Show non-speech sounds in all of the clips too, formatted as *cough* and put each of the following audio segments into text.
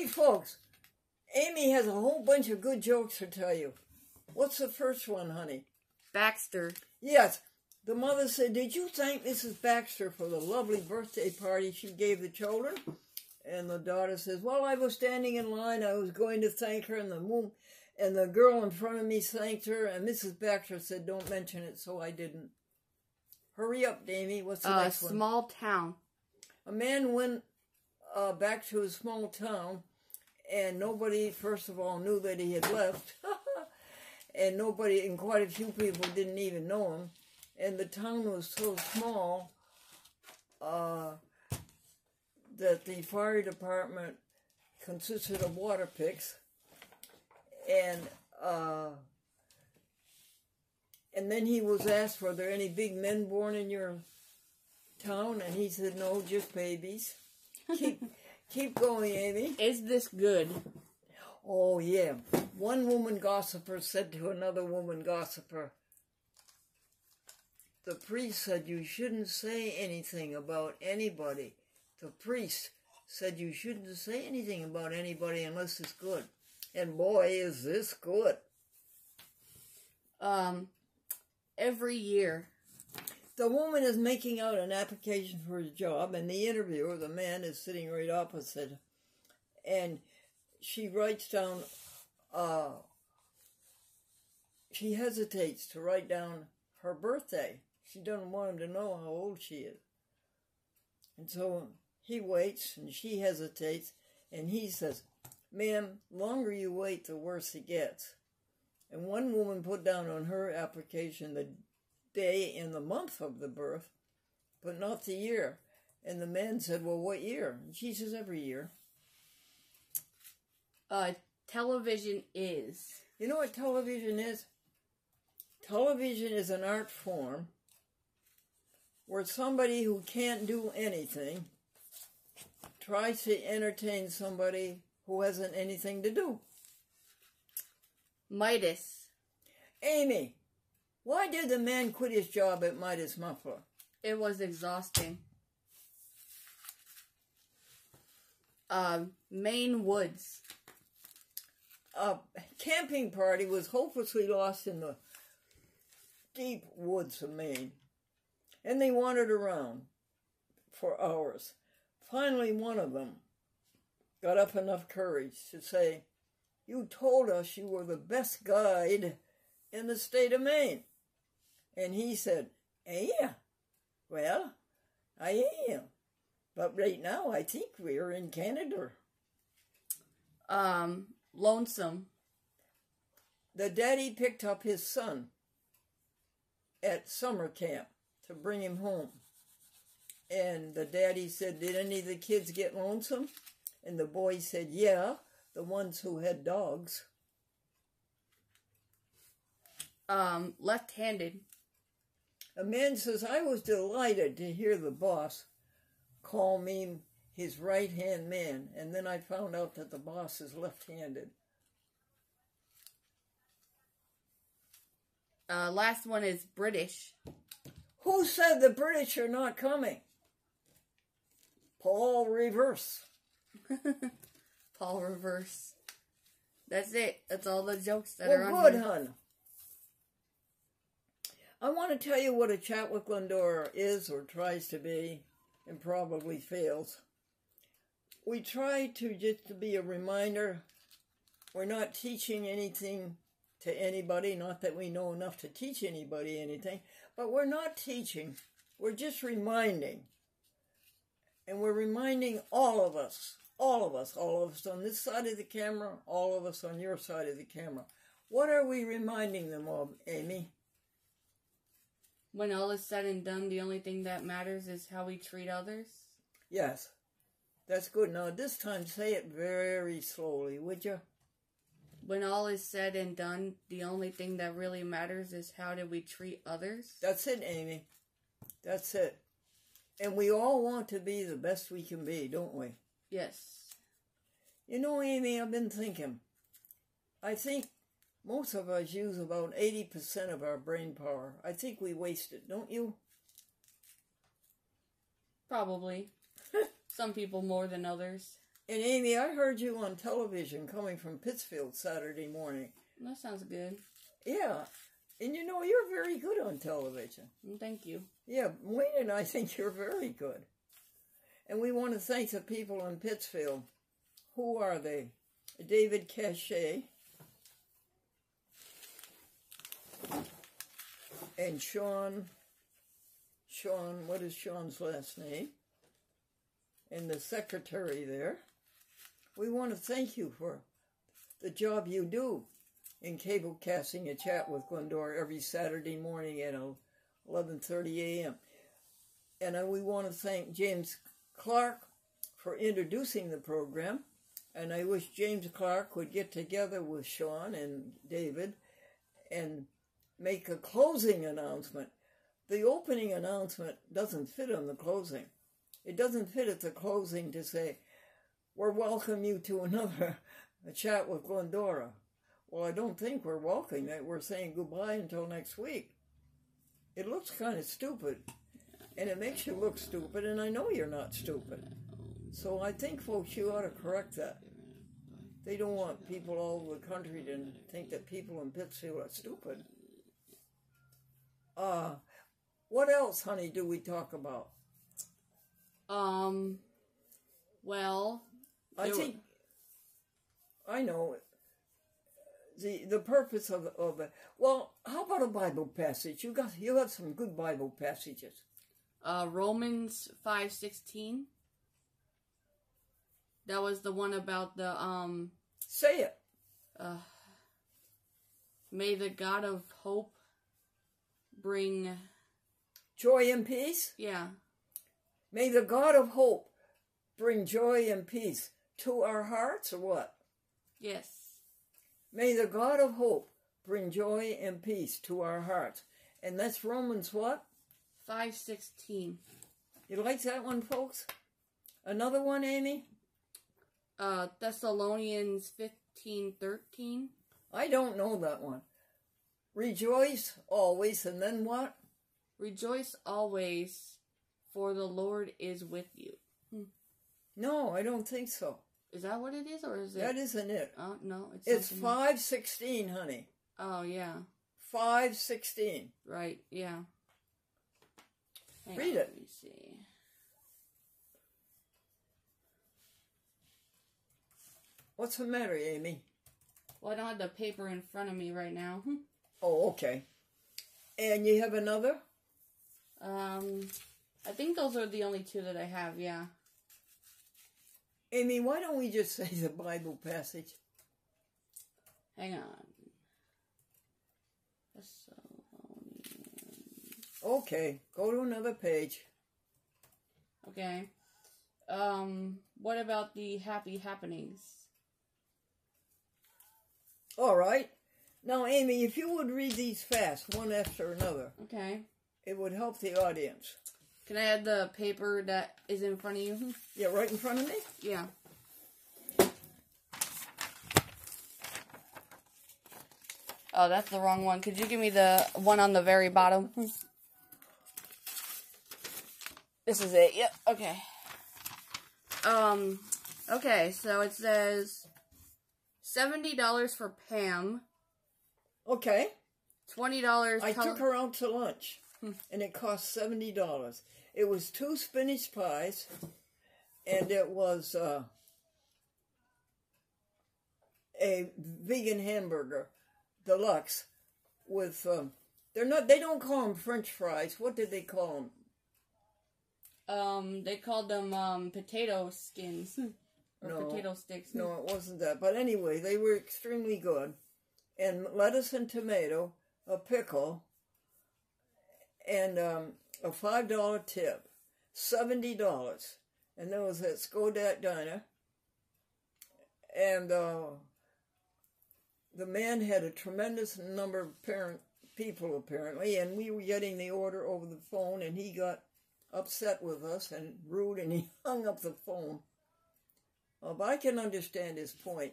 Hey, folks, Amy has a whole bunch of good jokes to tell you. What's the first one, honey? Baxter. Yes, the mother said, Did you thank Mrs. Baxter for the lovely birthday party she gave the children? And the daughter says, Well, I was standing in line, I was going to thank her, and the mom, and the girl in front of me thanked her, and Mrs. Baxter said, Don't mention it, so I didn't. Hurry up, Damie. What's the A next one? small town. A man went uh, back to his small town, and nobody, first of all, knew that he had left. *laughs* and nobody, and quite a few people didn't even know him. And the town was so small uh, that the fire department consisted of water picks. And uh, and then he was asked, "Were there any big men born in your town?" And he said, "No, just babies." *laughs* Keep keep going, Amy. Is this good? Oh yeah. One woman gossiper said to another woman gossiper, "The priest said you shouldn't say anything about anybody." The priest said you shouldn't say anything about anybody unless it's good. And boy, is this good. Um, every year. The woman is making out an application for a job, and the interviewer, the man, is sitting right opposite. And she writes down, uh, she hesitates to write down her birthday. She doesn't want him to know how old she is. And so he waits, and she hesitates, and he says, Ma'am, longer you wait, the worse it gets. And one woman put down on her application the day in the month of the birth, but not the year. And the man said, Well, what year? And she says, Every year. Uh, television is. You know what television is? Television is an art form where somebody who can't do anything tries to entertain somebody who hasn't anything to do. Midas. Amy, why did the man quit his job at Midas Muffler? It was exhausting. Um, Maine Woods. A camping party was hopelessly lost in the deep woods of Maine, and they wandered around for hours. Finally, one of them got up enough courage to say, You told us you were the best guide in the state of Maine. And he said, Yeah, well, I am. But right now, I think we're in Canada. Um, Lonesome. The daddy picked up his son at summer camp to bring him home. And the daddy said, Did any of the kids get lonesome? And the boy said, Yeah, the ones who had dogs. Um, left-handed. A man says, I was delighted to hear the boss call me his right hand man, and then I found out that the boss is left handed. Uh, last one is British. Who said the British are not coming? Paul Reverse. *laughs* Paul Reverse. That's it. That's all the jokes that Well, are on good, hun. I want to tell you what a chat with Glendora is or tries to be, and probably fails. We try to just to be a reminder. We're not teaching anything to anybody, not that we know enough to teach anybody anything, but we're not teaching. We're just reminding. And we're reminding all of us, all of us, all of us on this side of the camera, all of us on your side of the camera. What are we reminding them of, Amy? When all is said and done, the only thing that matters is how we treat others. Yes, that's good. Now, this time, say it very slowly, would you? When all is said and done, the only thing that really matters is how do we treat others. That's it, Amy. That's it. And we all want to be the best we can be, don't we? Yes. You know, Amy, I've been thinking. I think most of us use about 80% of our brain power. I think we waste it, don't you? Probably. *laughs* Some people more than others. And Amy, I heard you on television coming from Pittsfield Saturday morning. That sounds good. Yeah. And you know, you're very good on television. Mm, Thank you. Yeah, Wayne and I *laughs* think you're very good. And we want to thank the people in Pittsfield. Who are they? David Cachet and Sean. Sean, what is Sean's last name? And the secretary there. We want to thank you for the job you do in cable casting a chat with Glendora every Saturday morning at 11:30 a.m. And uh, we want to thank James Clark for introducing the program. And I wish James Clark would get together with Sean and David and make a closing announcement. The opening announcement doesn't fit on the closing. It doesn't fit at the closing to say, We're welcome you to another *laughs* a chat with Glendora. Well, I don't think we're welcoming it. We're saying goodbye until next week. It looks kind of stupid, and it makes you look stupid, and I know you're not stupid. So I think, folks, you ought to correct that. They don't want people all over the country to think that people in Pittsfield are stupid. Uh, what else, honey, do we talk about? Um, well, I There were- think I know the the purpose of of it. Well, how about a Bible passage? You got you have some good Bible passages. uh, Romans five sixteen. That was the one about the um. Say it. Uh, may the God of hope bring. Joy and peace. Yeah. May the God of hope bring joy and peace to our hearts, or what? Yes. May the God of hope bring joy and peace to our hearts. And that's Romans what? Five sixteen. You like that one, folks? Another one, Amy? Uh, Thessalonians fifteen thirteen. I don't know that one. Rejoice always, and then what? Rejoice always, for the Lord is with you. Hmm. No, I don't think so. Is that what it is, or is it? That isn't it. Oh no, it's It's something five sixteen, honey. Oh yeah, Five sixteen. right. Yeah. Hang Read on, it. Let me see. What's the matter, Amy? Well, I don't have the paper in front of me right now. *laughs* Oh, okay. And you have another? Um, I think those are the only two that I have. Yeah. Amy, why don't we just say the Bible passage? Hang on. Okay, go to another page. Okay. Um, what about the happy happenings? All right. Now, Amy, if you would read these fast, one after another, Okay. It would help the audience. Can I add the paper that is in front of you? Yeah, right in front of me? Yeah. Oh, that's the wrong one. Could you give me the one on the very bottom? This is it. Yep. Okay. Um. Okay. So it says seventy dollars for Pam, Okay. twenty dollars. I took her out to lunch, and it cost seventy dollars. It was two spinach pies, and it was uh, a vegan hamburger, deluxe, with um, they're not they don't call them French fries. What did they call them? Um. They called them um potato skins or No. potato sticks. No, it wasn't that. But anyway, they were extremely good, and lettuce and tomato, a pickle, and um, a five dollar tip, seventy dollars, and that was at Schodack Diner. And uh, the man had a tremendous number of parent people apparently, and we were getting the order over the phone, and he got upset with us and rude, and he *laughs* hung up the phone. Well, but I can understand his point,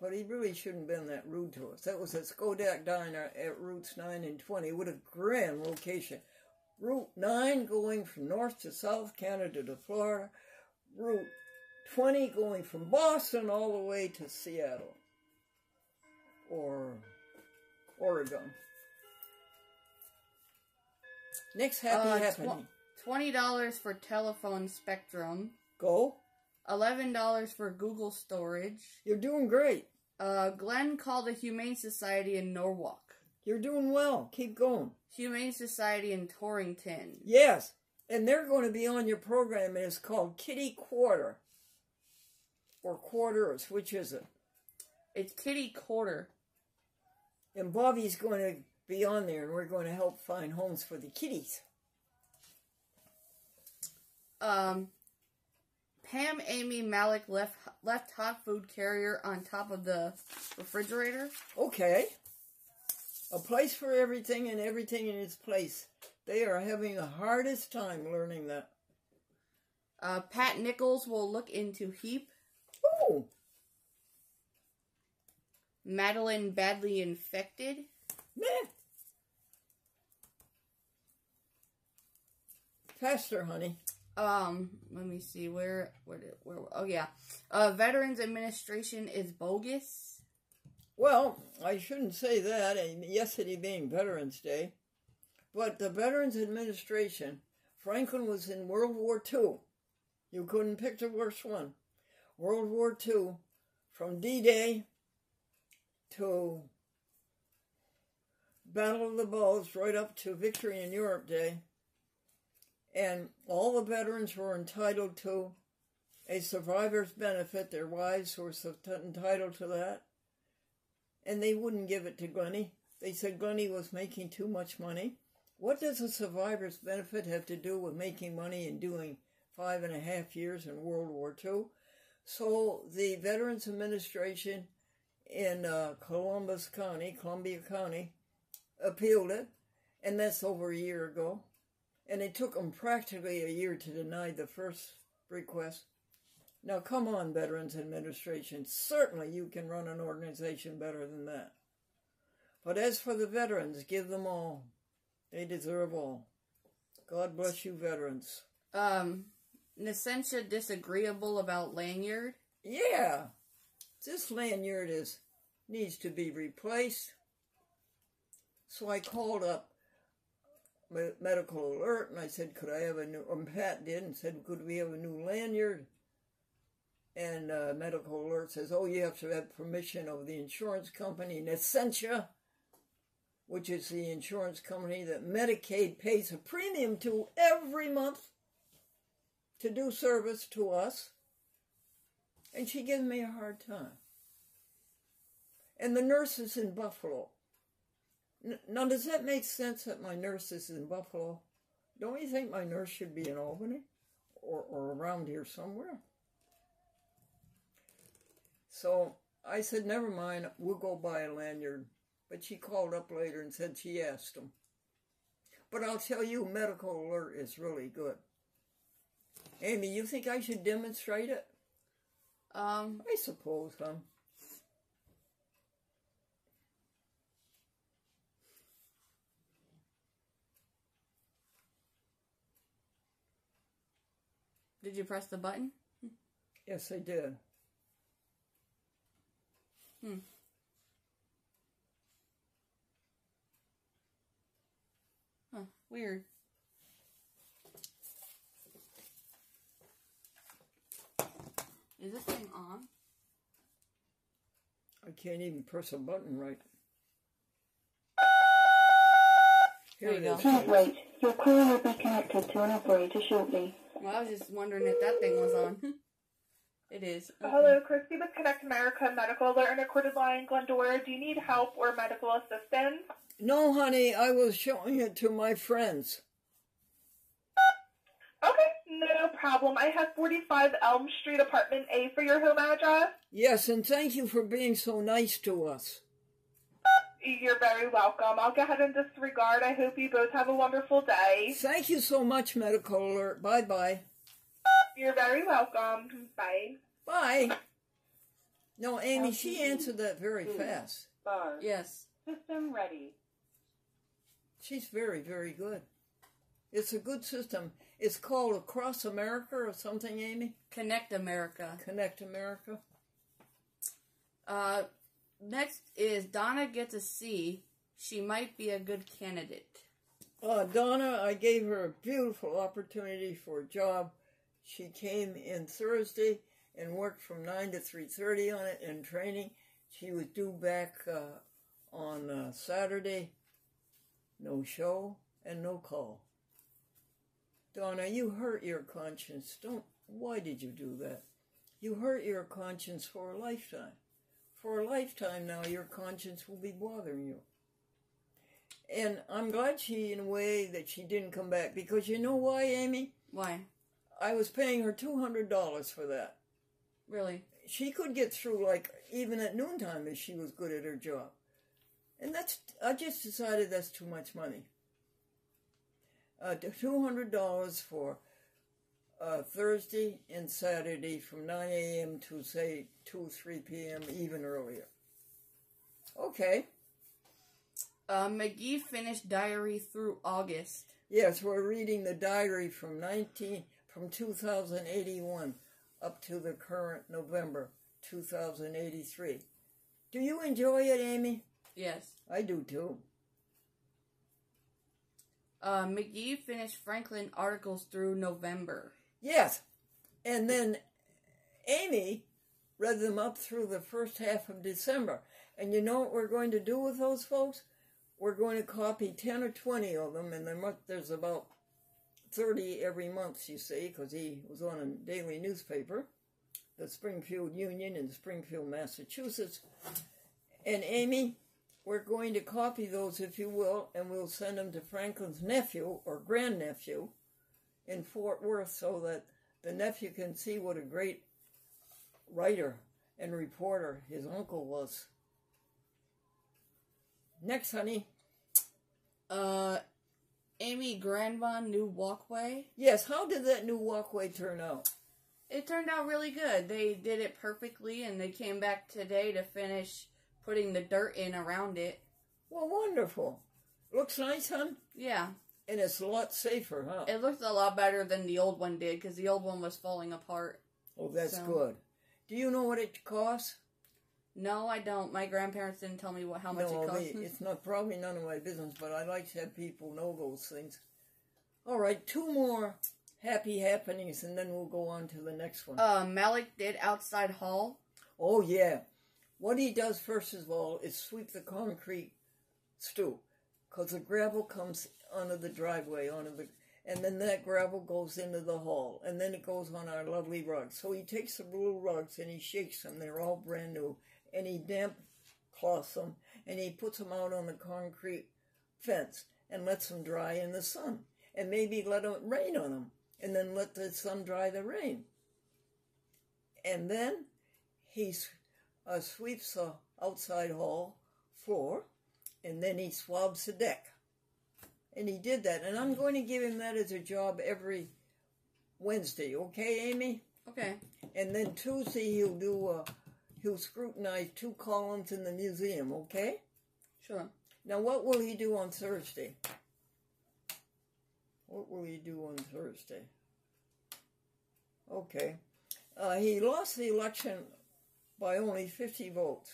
but he really shouldn't have been that rude to us. That was at Schodack Diner at Routes 9 and 20. What a grand location. Route 9 going from north to south, Canada to Florida. Route 20 going from Boston all the way to Seattle or Oregon. Next happy Uh, happening. tw- Twenty dollars for telephone spectrum. Go. Eleven dollars for Google storage. You're doing great. Uh, Glenn called the Humane Society in Norwalk. You're doing well. Keep going. Humane Society in Torrington. Yes. And they're going to be on your program, and it's called Kitty Quarter. Or Quarters, which is it? It's Kitty Quarter. And Bobby's going to be on there, and we're going to help find homes for the kitties. Um, Pam Amy Malik left left hot food carrier on top of the refrigerator. Okay. A place for everything and everything in its place. They are having the hardest time learning that. Uh, Pat Nichols will look into Heap. Oh, Madeline badly infected. man. Faster, honey. Um, let me see where where did, where oh yeah. Uh, Veterans Administration is bogus. Well, I shouldn't say that, yesterday being Veterans Day, but the Veterans Administration, Franklin was in World War II. You couldn't pick the worst one. World War II, from D Day to Battle of the Bulge, right up to Victory in Europe Day. And all the veterans were entitled to a survivor's benefit. Their wives were entitled to that and they wouldn't give it to Glenny. They said Glenny was making too much money. What does a survivor's benefit have to do with making money and doing five and a half years in World War II? So the Veterans Administration in uh, Columbus County, Columbia County, appealed it, and that's over a year ago. And it took them practically a year to deny the first request. Now, come on, Veterans Administration. Certainly you can run an organization better than that. But as for the veterans, give them all. They deserve all. God bless you, veterans. Um, Nascentia disagreeable about lanyard. Yeah, this lanyard is needs to be replaced. So I called up Medical Alert and I said, could I have a new, or Pat did and said, could we have a new lanyard? And uh, Medical Alert says, oh, you have to have permission of the insurance company, Nascentia, which is the insurance company that Medicaid pays a premium to every month to do service to us. And she gives me a hard time. And the nurses in Buffalo. Now, does that make sense that my nurse is in Buffalo? Don't you think my nurse should be in Albany or, or around here somewhere? So I said, never mind, we'll go buy a lanyard. But she called up later and said she asked him. But I'll tell you, Medical Alert is really good. Amy, you think I should demonstrate it? Um, I suppose, huh? Did you press the button? Yes, I did. Hmm. Huh, weird. Is this thing on? I can't even press a button right. There you it go. is. Can't wait. Your call will be connected to an operator shortly. Well, I was just wondering if that thing was on. *laughs* it is. Okay. Hello, Christy with Connect America Medical Alert and Recorded Line, Glendora. Do you need help or medical assistance? No, honey, I was showing it to my friends. Okay, no problem. I have 45 Elm Street, Apartment A for your home address. Yes, and thank you for being so nice to us. You're very welcome. I'll go ahead and disregard. I hope you both have a wonderful day. Thank you so much, Medical Alert. Bye bye. You're very welcome. Bye. Bye. No, Amy, she answered that very fast. Bars. Yes. System ready. She's very, very good. It's a good system. It's called Across America or something, Amy? Connect America. Connect America. Uh, next is Donna gets a C. She might be a good candidate. Uh, Donna, I gave her a beautiful opportunity for a job. She came in Thursday and worked from 9 to 3.30 on it in training. She was due back uh, on uh, Saturday. No show and no call. Donna, you hurt your conscience. Don't. Why did you do that? You hurt your conscience for a lifetime. For a lifetime now, your conscience will be bothering you. And I'm glad she, in a way, that she didn't come back because you know why, Amy? Why? I was paying her two hundred dollars for that. Really? She could get through like even at noontime if she was good at her job. And that's I just decided that's too much money. Uh, two hundred dollars for uh, Thursday and Saturday from nine a.m. to say two three p.m. even earlier. Okay. Uh, McGee finished diary through August. Yes, we're reading the diary from nineteen from two thousand eighty one up to the current November two thousand eighty three. Do you enjoy it, Amy? Yes. I do too. Uh, McGee finished Franklin articles through November. Yes. And then Amy read them up through the first half of December. And you know what we're going to do with those folks? We're going to copy 10 or 20 of them, and there's about 30 every month, you see, because he was on a daily newspaper, the Springfield Union in Springfield, Massachusetts. And Amy, we're going to copy those, if you will, and we'll send them to Franklin's nephew or grandnephew in Fort Worth so that the nephew can see what a great writer and reporter his uncle was. Next, honey. Uh, Amy Granvon new walkway. Yes, how did that new walkway turn out? It turned out really good. They did it perfectly, and they came back today to finish putting the dirt in around it. Well, wonderful. Looks nice, hon? Yeah, And it's a lot safer, huh? it looked a lot better than the old one did because the old one was falling apart. Oh, that's so- good. Do you know what it costs? No, I don't. My grandparents didn't tell me what how much no, it costs. they- it's not probably none of my business, but I like to have people know those things. All right, two more happy happenings, and then we'll go on to the next one. Uh, Malik did outside hall. Oh yeah. What he does first of all is sweep the concrete stoop, cause the gravel comes onto the driveway, onto the, and then that gravel goes into the hall, and then it goes on our lovely rugs. So he takes the blue rugs and he shakes them; they're all brand new, and he damp cloths them, and he puts them out on the concrete fence and lets them dry in the sun, and maybe let it rain on them, and then let the sun dry the rain. And then he uh, sweeps the outside hall floor, and then he swabs the deck. And he did that, and I'm going to give him that as a job every Wednesday, okay, Amy? Okay. And then Tuesday he'll do uh, he'll scrutinize two columns in the museum, okay? Sure. Now, what will he do on Thursday? What will he do on Thursday? Okay. Uh, he lost the election by only 50 votes.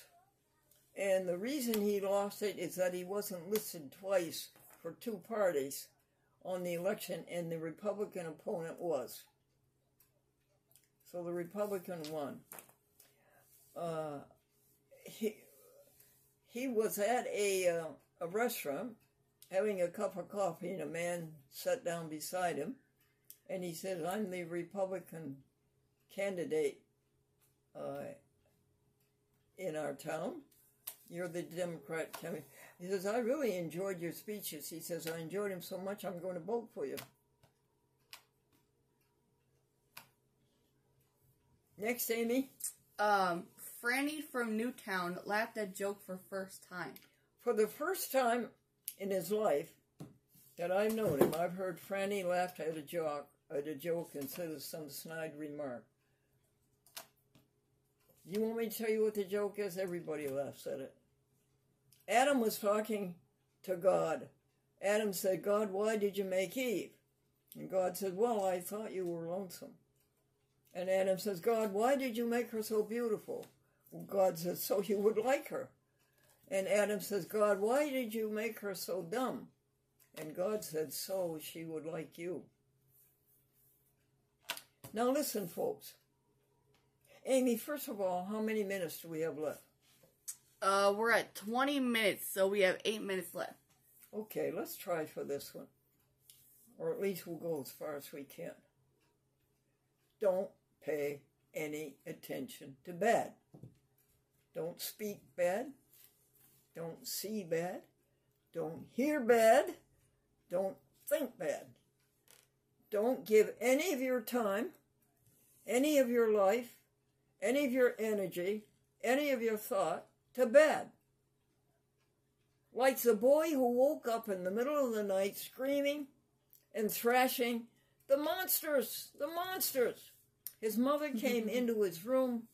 And the reason he lost it is that he wasn't listed twice for two parties on the election, and the Republican opponent was. So the Republican won. Uh, he, he was at a, uh, a restaurant having a cup of coffee, and a man sat down beside him, and he said, I'm the Republican candidate uh, in our town. You're the Democrat candidate. He says, I really enjoyed your speeches. He says, I enjoyed him so much, I'm going to vote for you. Next, Amy. Um, Franny from Newtown laughed at joke for first time. For the first time in his life that I've known him, I've heard Franny laugh at a joke, at a joke instead of some snide remark. You want me to tell you what the joke is? Everybody laughs at it. Adam was talking to God. Adam said, God, why did you make Eve? And God said, Well, I thought you were lonesome. And Adam says, God, why did you make her so beautiful? God says, So you would like her. And Adam says, God, why did you make her so dumb? And God said, So she would like you. Now, listen, folks. Amy, first of all, how many minutes do we have left? Uh, we're at 20 minutes, so we have 8 minutes left. Okay, let's try for this one. Or at least we'll go as far as we can. Don't pay any attention to bad. Don't speak bad. Don't see bad. Don't hear bad. Don't think bad. Don't give any of your time, any of your life, any of your energy, any of your thought to bed. Like the boy who woke up in the middle of the night screaming and thrashing, The monsters! The monsters! His mother came *laughs* into his room.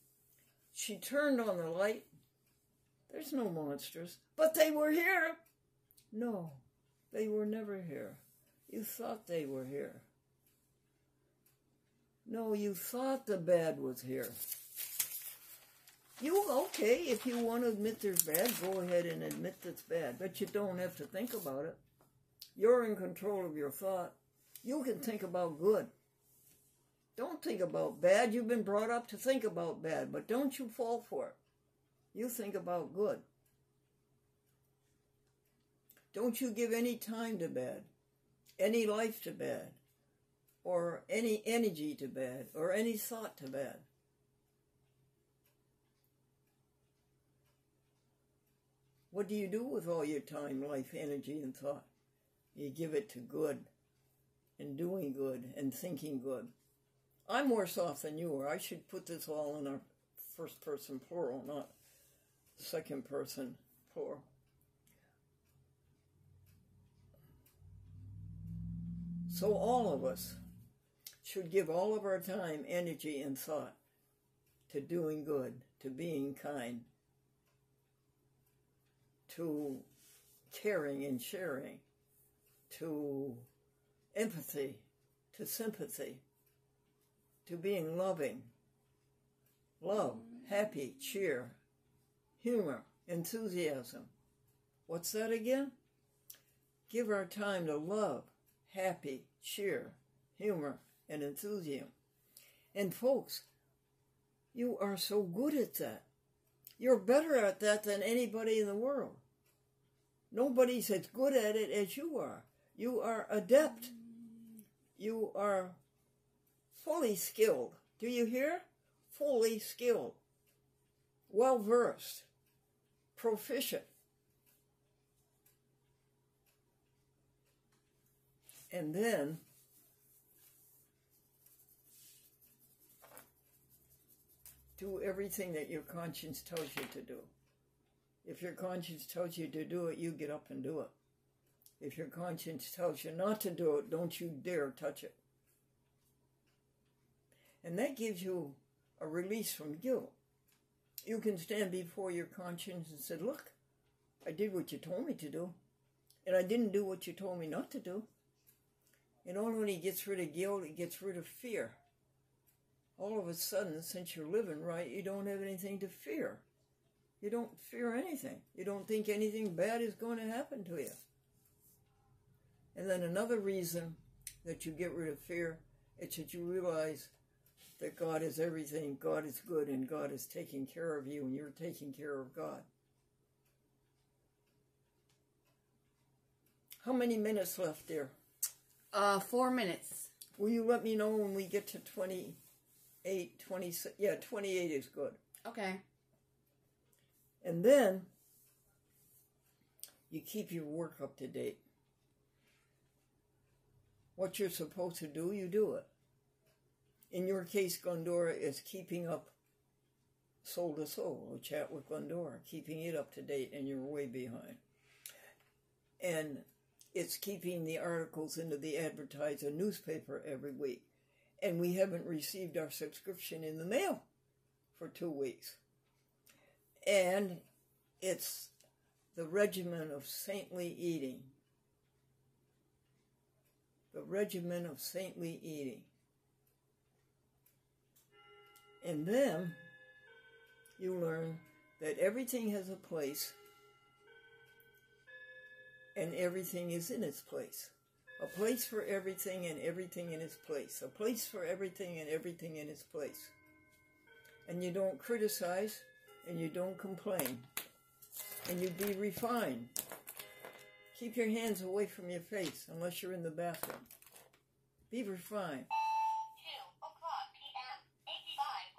She turned on the light. There's no monsters. But they were here. No, they were never here. You thought they were here. No, you thought the bed was here. You okay if you want to admit there's bad, go ahead and admit that's bad, but you don't have to think about it. You're in control of your thought. You can think about good. Don't think about bad. You've been brought up to think about bad, but don't you fall for it. You think about good. Don't you give any time to bad, any life to bad, or any energy to bad, or any thought to bad. What do you do with all your time, life, energy, and thought? You give it to good and doing good and thinking good. I'm worse off than you are. I should put this all in a first person plural, not second person plural. So all of us should give all of our time, energy, and thought to doing good, to being kind, to caring and sharing, to empathy, to sympathy, to being loving, love, happy, cheer, humor, enthusiasm. What's that again? Give our time to love, happy, cheer, humor, and enthusiasm. And folks, you are so good at that. You're better at that than anybody in the world. Nobody's as good at it as you are. You are adept. You are fully skilled. Do you hear? Fully skilled. Well versed. Proficient. And then do everything that your conscience tells you to do. If your conscience tells you to do it, you get up and do it. If your conscience tells you not to do it, don't you dare touch it. And that gives you a release from guilt. You can stand before your conscience and say, Look, I did what you told me to do, and I didn't do what you told me not to do. It not only gets rid of guilt, it gets rid of fear. All of a sudden, since you're living right, you don't have anything to fear. You don't fear anything. You don't think anything bad is going to happen to you. And then another reason that you get rid of fear is that you realize that God is everything, God is good, and God is taking care of you, and you're taking care of God. How many minutes left, dear? Uh, four minutes. Will you let me know when we get to 28, 26? Yeah, 28 is good. Okay. And then you keep your work up to date. What you're supposed to do, you do it. In your case, Glendora is keeping up Soul to Soul, or Chat with Glendora, keeping it up to date, and you're way behind. And it's keeping the articles into the advertiser newspaper every week. And we haven't received our subscription in the mail for two weeks. And it's the regimen of saintly eating. the regimen of saintly eating. And then you learn that everything has a place and everything is in its place. A place for everything and everything in its place. A place for everything and everything in its place. And you don't criticize and you don't complain. And you be refined. Keep your hands away from your face unless you're in the bathroom. Be refined. 2 o'clock p.m.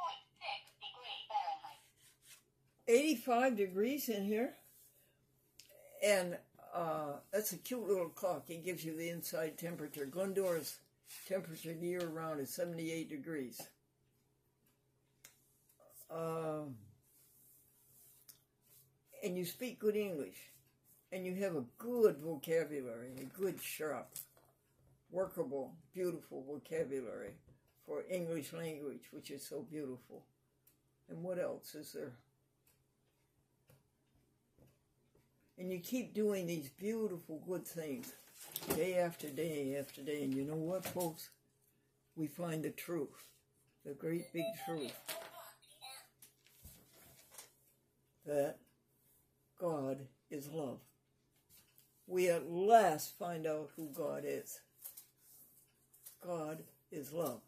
85.6 degree Fahrenheit. 85 degrees in here. And uh, that's a cute little clock. It gives you the inside temperature. Glendora's temperature year round is 78 degrees. Uh, and you speak good English. And you have a good vocabulary, a good, sharp, workable, beautiful vocabulary for English language, which is so beautiful. And what else is there? And you keep doing these beautiful, good things day after day after day. And you know what, folks? We find the truth, the great big truth that God is love. We at last find out who God is. God is love.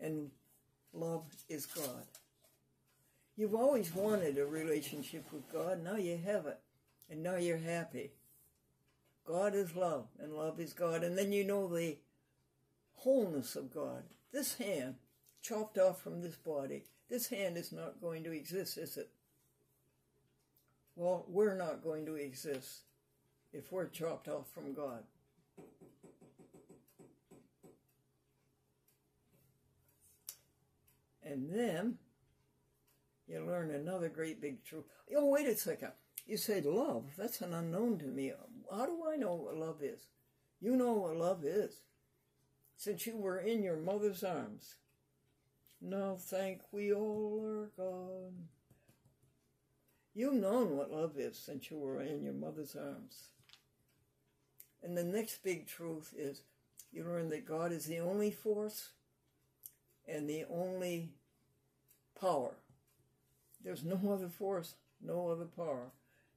And love is God. You've always wanted a relationship with God. Now you have it. And now you're happy. God is love, and love is God. And then you know the wholeness of God. This hand, chopped off from this body, this hand is not going to exist, is it? Well, we're not going to exist if we're chopped off from God. And then you learn another great big truth. Oh, wait a second. You said love. That's an unknown to me. How do I know what love is? You know what love is. Since you were in your mother's arms. Now thank we all are gone. You've known what love is since you were in your mother's arms. And the next big truth is you learn that God is the only force and the only power. There's no other force, no other power.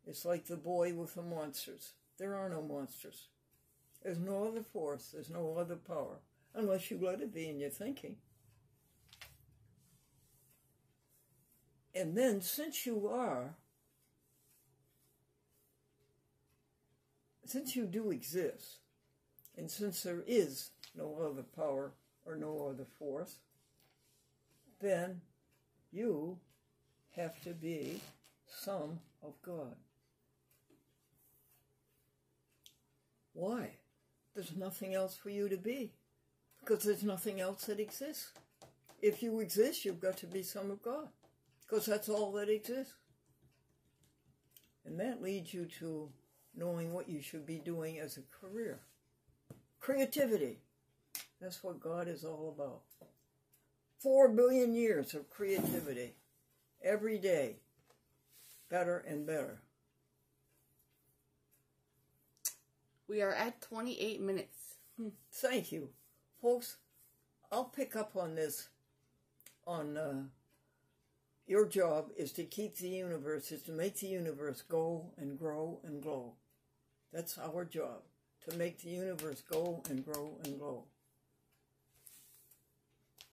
It's like the boy with the monsters. There are no monsters. There's no other force, there's no other power, unless you let it be in your thinking. And then, since you are, since you do exist, and since there is no other power or no other force, then you have to be some of God. Why? There's nothing else for you to be because there's nothing else that exists. If you exist, you've got to be some of God because that's all that exists. And that leads you to knowing what you should be doing as a career. Creativity. That's what God is all about. Four billion years of creativity. Every day. Better and better. We are at 28 minutes. Thank you. Folks, I'll pick up on this on uh, your job is to keep the universe, is to make the universe go and grow and glow. That's our job, to make the universe go and grow and glow.